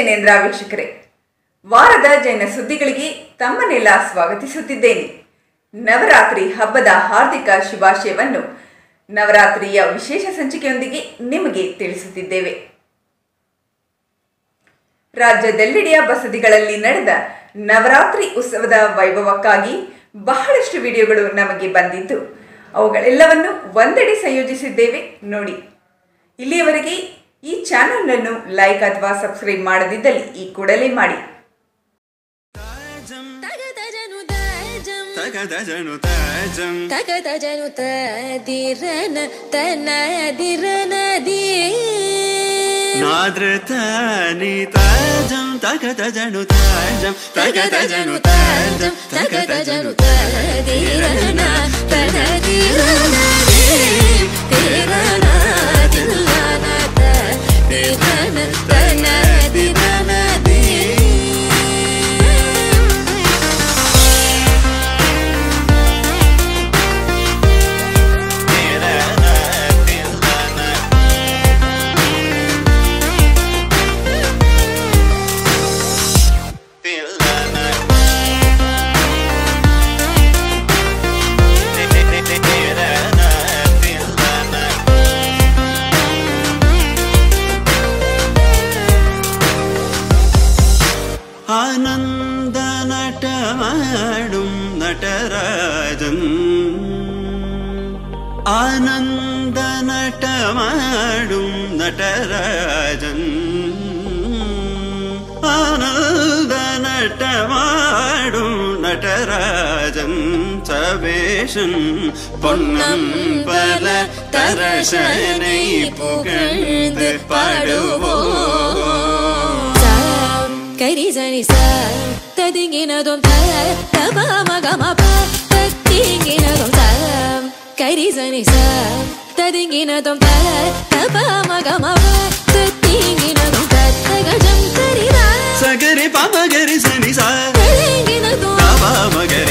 ಜೈನೇಂದ್ರ ವೀಕ್ಷಕರೇ ವಾರದ ಜೈನ ಸುದ್ದಿಗಳಿಗೆ ತಮ್ಮನ್ನೆಲ್ಲ ಸ್ವಾಗತಿಸುತ್ತಿದ್ದೇನೆ. ನವರಾತ್ರಿ ಹಬ್ಬದ ಹಾರ್ದಿಕ ಶುಭಾಶಯವನ್ನು ನವರಾತ್ರಿಯ ವಿಶೇಷ ಸಂಚಿಕೆಯೊಂದಿಗೆ ನಿಮಗೆ ತಿಳಿಸುತ್ತಿದ್ದೇವೆ. ರಾಜ್ಯದೆಲ್ಲೆಡೆಯ ಬಸದಿಗಳಲ್ಲಿ ನಡೆದ ನವರಾತ್ರಿ ಉತ್ಸವದ ವೈಭವಕ್ಕಾಗಿ ಬಹಳಷ್ಟು ವಿಡಿಯೋಗಳು ನಮಗೆ ಬಂದಿದ್ದು, ಅವುಗಳೆಲ್ಲವನ್ನು ಒಂದೆಡೆ ಸಂಯೋಜಿಸಿದ್ದೇವೆ. ನೋಡಿ, ಇಲ್ಲಿಯವರೆಗೆ ಈ ಚಾನೆಲ್ ಅನ್ನು ಲೈಕ್ ಅಥವಾ ಸಬ್ಸ್ಕ್ರೈಬ್ ಮಾಡದಿದ್ದಲ್ಲಿ ಈ ಕೂಡಲೇ ಮಾಡಿ. ತಗದಜನು ತಜಂ. ತಗದಜನು ತದಿರನ ತನದಿರನ ದಿ ನಾದೃತಾನಿ ತಾಜಂ. ತಗದಜನು ತಾಜಂ. ತಗದಜನು ತಾಜಂ. ತಗದಜನು ತದಿರನ ತನದಿರನ ದಿ ತಿರನ ತಿಲ್ಲನ நடமாடும் நடராஜன் சபேஷன் பொன்னம் பல தரசனை புகழ்ந்து பாடுவோம். கரி சனி சார் ததுங்கினதும் தப மகம பத்தீங்கினதும் தரம் கரி சனி சார் ததுங்கினதும் தப மகம பத்து மகரி பமகரி சனி சாமகரி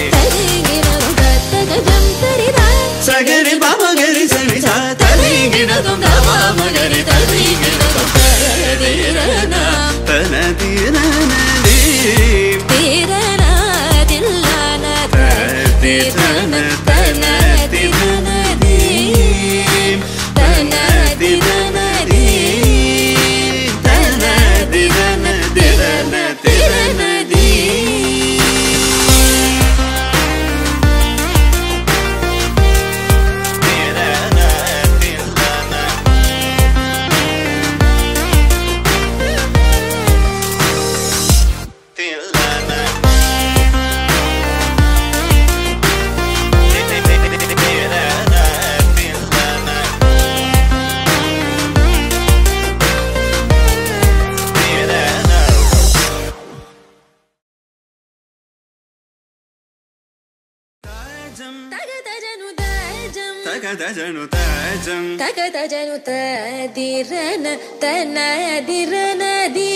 ತಗದಜನು ತಜಂ ತಗದಜನು ತಾಜಂ ತಗದಜನು ತದಿರನ ತನದಿರನದಿ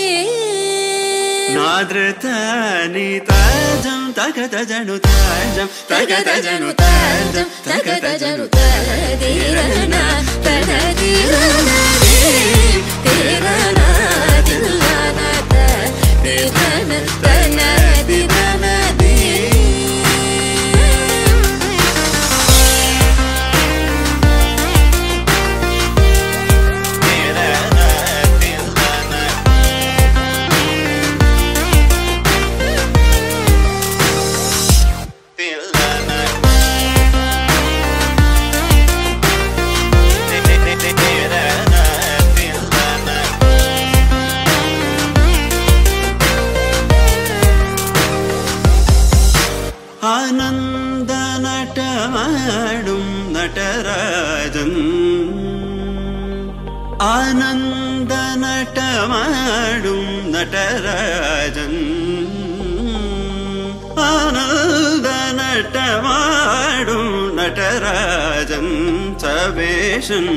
ನಾದೃತಾನಿ ತಾಜಂ ತಗದಜನು ತಾಜಂ ತಗದಜನು ತಾಜಂ ತಗದಜನು ತದಿರನ ತನದಿರನದಿ ತಿರನ ತಿಲ್ಲನ ತದಿರನ நடமாடும் நடராஜன் சபேஷன்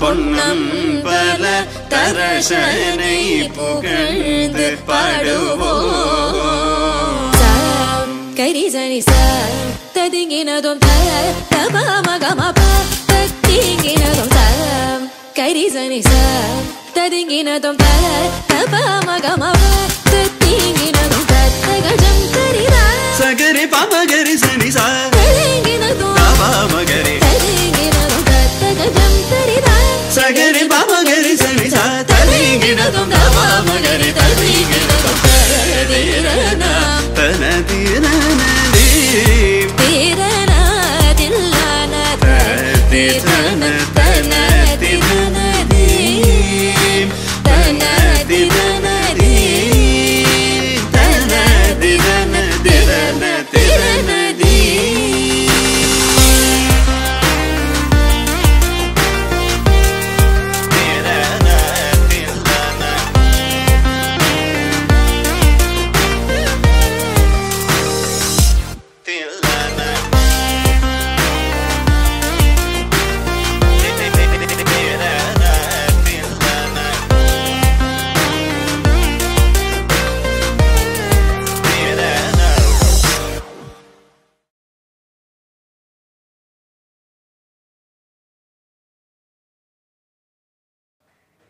பொன்னம் பல தரசனை புகழ்ந்து பாடுவோம். கரி சனி சார் ததுங்கினதும் தப மகம பத்தீங்கினதும் தரம் கரி சனி சார் ததுங்கினதும் தப மகம గరి పామ గరి సని సా మగరి సగరి పామ గరి సని సా తలిగిన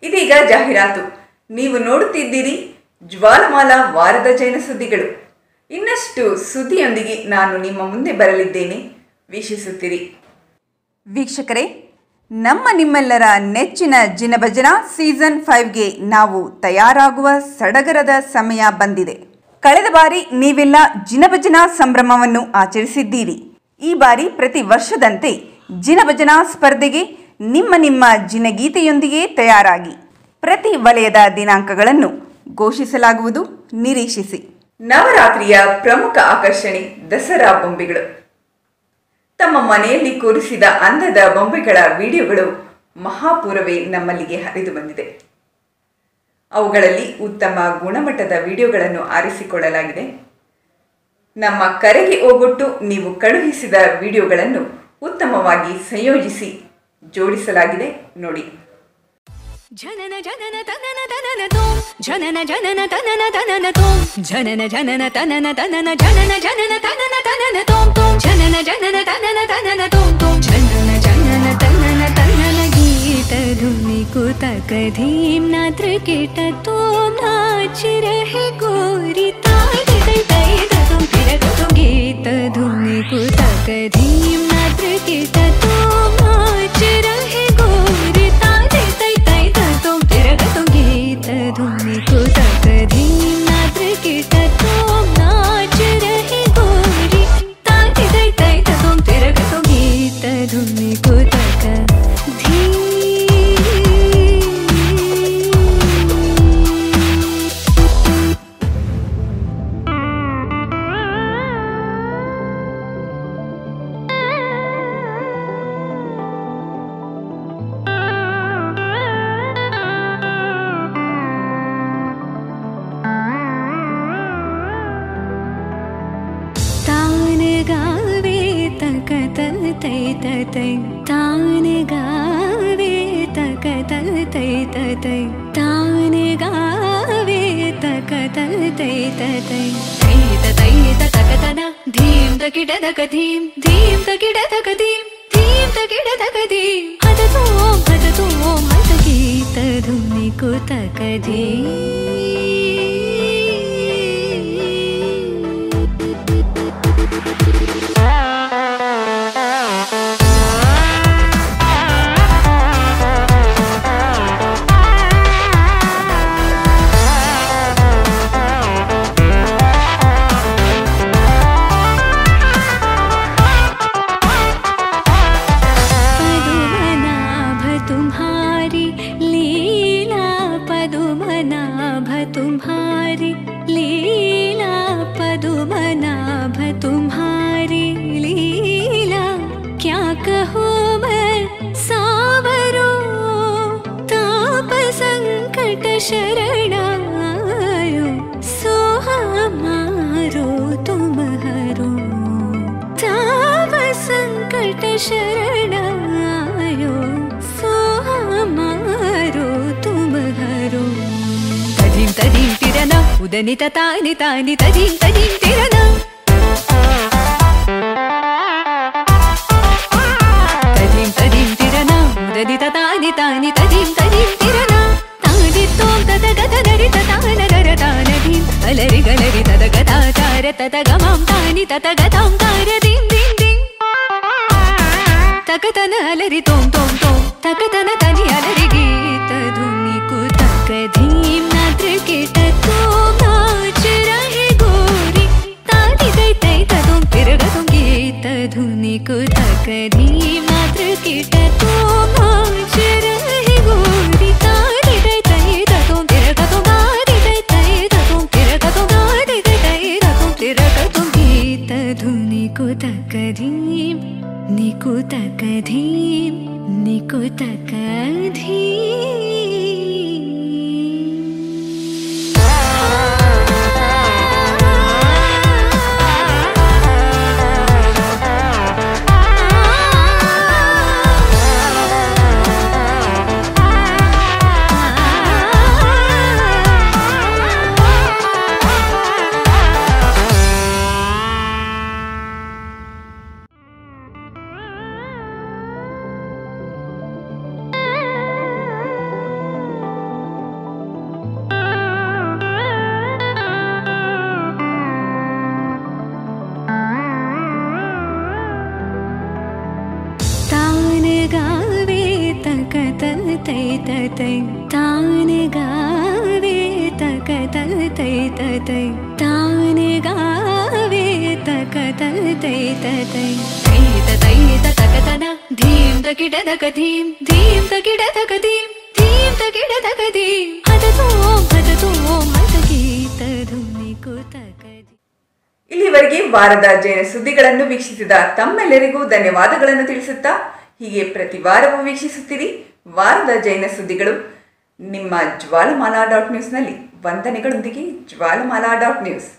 ಇದೀಗ ಜಾಹೀರಾತು. ನೀವು ನೋಡುತ್ತಿದ್ದೀರಿ ಜ್ವಾಲಮಾಲ ವಾರದ ಜೈನ ಸುದ್ದಿಗಳು. ಇನ್ನಷ್ಟು ಸುದ್ದಿಯೊಂದಿಗೆ ನಾನು ನಿಮ್ಮ ಮುಂದೆ ಬರಲಿದ್ದೇನೆ. ವೀಕ್ಷಿಸುತ್ತೀರಿ. ವೀಕ್ಷಕರೇ, ನಮ್ಮ ನಿಮ್ಮೆಲ್ಲರ ನೆಚ್ಚಿನ ಜಿನಭಜನಾ ಸೀಸನ್ ಫೈವ್ಗೆ ನಾವು ತಯಾರಾಗುವ ಸಡಗರದ ಸಮಯ ಬಂದಿದೆ. ಕಳೆದ ಬಾರಿ ನೀವೆಲ್ಲ ಜಿನಭಜನಾ ಸಂಭ್ರಮವನ್ನು ಆಚರಿಸಿದ್ದೀರಿ. ಈ ಬಾರಿ ಪ್ರತಿ ವರ್ಷದಂತೆ ಜಿನಭಜನಾ ಸ್ಪರ್ಧೆಗೆ ನಿಮ್ಮ ನಿಮ್ಮ ಜಿನಗೀತೆಯೊಂದಿಗೆ ತಯಾರಾಗಿ. ಪ್ರತಿ ವಲಯದ ದಿನಾಂಕಗಳನ್ನು ಘೋಷಿಸಲಾಗುವುದು. ನಿರೀಕ್ಷಿಸಿ. ನವರಾತ್ರಿಯ ಪ್ರಮುಖ ಆಕರ್ಷಣೆ ದಸರಾ ಬೊಂಬೆಗಳು. ತಮ್ಮ ಮನೆಯಲ್ಲಿ ಕೂರಿಸಿದ ಅಂದದ ಬೊಂಬೆಗಳ ವಿಡಿಯೋಗಳು ಮಹಾಪೂರವೇ ನಮ್ಮಲ್ಲಿಗೆ ಹರಿದು ಬಂದಿದೆ. ಅವುಗಳಲ್ಲಿ ಉತ್ತಮ ಗುಣಮಟ್ಟದ ವಿಡಿಯೋಗಳನ್ನು ಆರಿಸಿಕೊಳ್ಳಲಾಗಿದೆ. ನಮ್ಮ ಕರೆಗೆ ಹೋಗೊಟ್ಟು ನೀವು ಕಳುಹಿಸಿದ ವಿಡಿಯೋಗಳನ್ನು ಉತ್ತಮವಾಗಿ ಸಂಯೋಜಿಸಿ ಜೋಡಿಸಲಾಗಿದೆ ನೋಡಿ ಜನನ ಜನನ ತನನ ತನನ ತೋಂ ಜನನ ಜನನ ತನನ ತನನ ತೋಂ ಜನನ ಜನನ ತನನ ತನನ ಜನನ ಜನನ ತನನ ತನನ ತೋಂ ತೋಂ ಜನನ ಜನನ ತನನ ತನನ ತೋಂ ತೋಂ ಜನನ ಜನನ ತನನ ತನನ ಗೀತ ಧುನಿ ಕುತ ಕಧೀಂ ನಾತ್ರ ಕೇಟ ತೋಂ ನಾಚಿ ರಹೆ ಗೋರಿ ತಾಯಿ ತೈ ತೈ ತೋಂ ಫಿರ ತೋಂ ಗೀತ ಧುನಿ ಕುತ ಕಧೀಂ ನಾತ್ರ ಕೇಟ ತೋಂ धीं तकिडधकधीं धीं तकिडधकधीं अधु ॐ धू ॐ को ती शरणायो सोहा मारो तुम हरो ताव संकट शरणायो सोहा मारो तुम हरो तदीं तदीं तिरना उदनित तानि तानि तदीं तदीं तिरना तदीं तदीं तिरना उदनित तानि तानि तदीं അലരി ഗലരി തത ഗതാ തത ഗമാം താനി തത ഗതാം താര തകതന അലരി തോം തോം തോം. തകതന कुतक दधिप नीकुताकी नी कुतकी ನಿಕುತಕ ತಾನ ಗಾವೆ ತಕ ತೈ ತಕ ತನ ಧೀಂ ತಕಿಡ ತಕ ಧೀಂ ಧೀಂ ತಕಿಡ ತಕ ಧೀಂ ಧೀಂ ತಕಿಡ ತಕ ಧೀಂ ಹದ ತೋಂ ಹದ ತೋಂ ಹದ ಗೀತ ಧುನಿ ಕುತಕ ಧೀಂ ಇಲ್ಲಿವರೆಗೆ ವಾರದ ಜಯ ಸುದ್ದಿಗಳನ್ನು ವೀಕ್ಷಿಸಿದ ತಮ್ಮೆಲ್ಲರಿಗೂ ಧನ್ಯವಾದಗಳನ್ನು ತಿಳಿಸುತ್ತಾ ಹೀಗೆ ಪ್ರತಿ ವಾರವೂ ವೀಕ್ಷಿಸುತ್ತೀರಿ ವಾರದ ಜೈನ ಸುದ್ದಿಗಳು. ನಿಮ್ಮ ಜ್ವಾಲಮಾಲಾ ಡಾಟ್ ನ್ಯೂಸ್ನಲ್ಲಿ ವಂದನೆಗಳೊಂದಿಗೆ ಜ್ವಾಲಮಾಲಾ ಡಾಟ್ ನ್ಯೂಸ್.